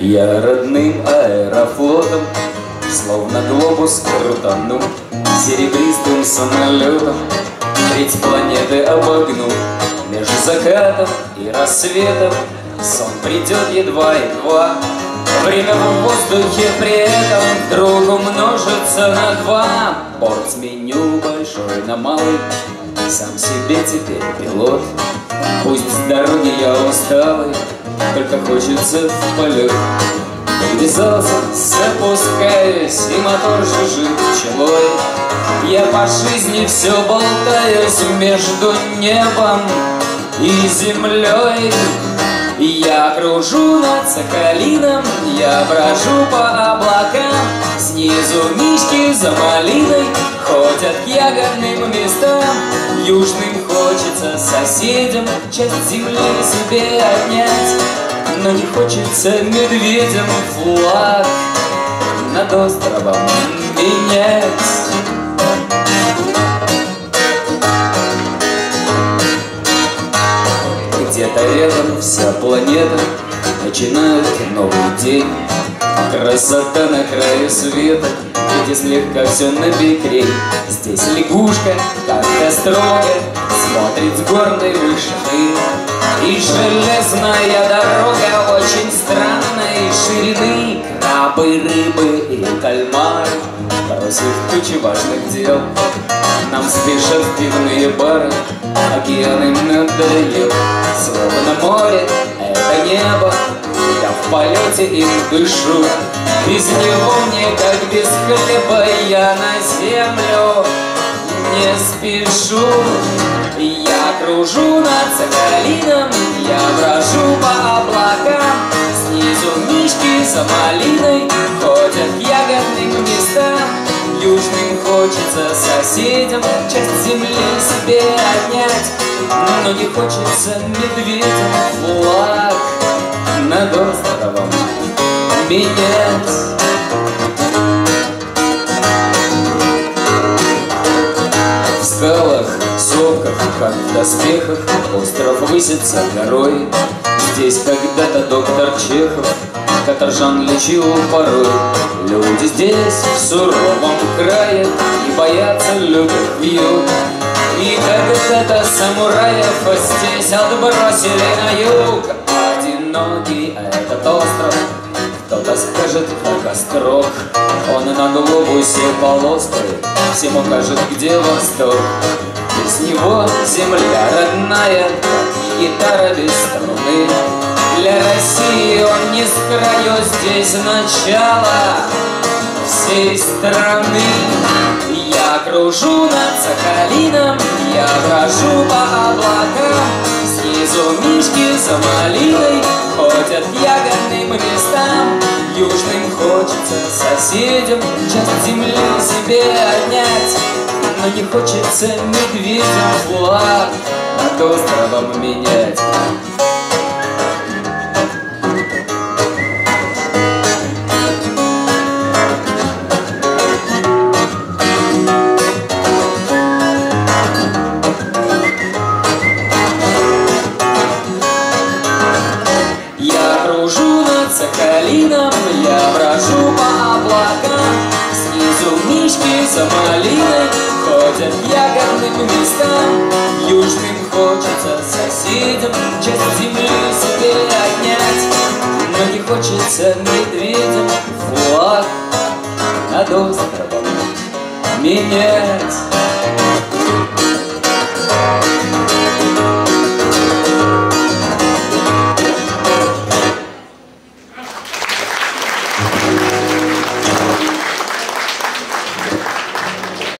Я родным аэрофлотом Словно глобус крутану Серебристым самолетом. Треть планеты обогну Между закатом и рассветом. Сон придет едва-едва Время в воздухе при этом вдруг умножится на два. Борт сменю большой на малый Сам себе теперь пилот. Пусть с дороги я усталый Только хочется в полет. Привязался, запускаюсь И мотор жужжит пчелой. Я по жизни все болтаюсь Между небом и землей я кружу над Соколином, я брожу по облакам. Снизу мишки за малиной ходят к ягодным местам Южным хочется соседям часть земли себе отнять. Но не хочется медведям флаг над островом менять. Где-то рядом вся планета Начинает новый день Красота на краю света Где слегка все на Здесь лягушка как-то строго Смотрит с горной вышины. И железная дорога Очень странной ширины. Крабы, рыбы и кальмары Бросив кучу важных дел. Нам спешат пивные бары Океан им надоел Словно море — это небо в полете им дышу. Без него мне, как без хлеба Я на землю не спешу. Я кружу над Соколином Я брожу по облакам. Снизу мишки за малиной Ходят к ягодным местам. Южным хочется соседям Часть земли себе отнять. Но не хочется медведям флаг Над островом менять В скалах, сопках, как в доспехах Остров высится горой. Здесь когда-то доктор Чехов Каторжан лечил порой. Люди здесь в суровом крае Не боятся, любят, пьют И когда-то самураев здесь отбросили на юг Одинокий этот остров кто-то скажет, как острог. Он на глобусе полострый Всем укажет, где восток. Без него земля родная Как гитара без струны. Для России он не с краю Здесь начало всей страны. Я кружу над Сахалином Я брожу по облакам Снизу мишки за малиной Ходят ягодным местам. Южным хочется соседям Часть земли себе отнять Но не хочется медведям флаг Над островом менять за малиной ходят к ягодным местам Южным хочется соседям часть земли себе отнять. Но не хочется медведям флаг над островом менять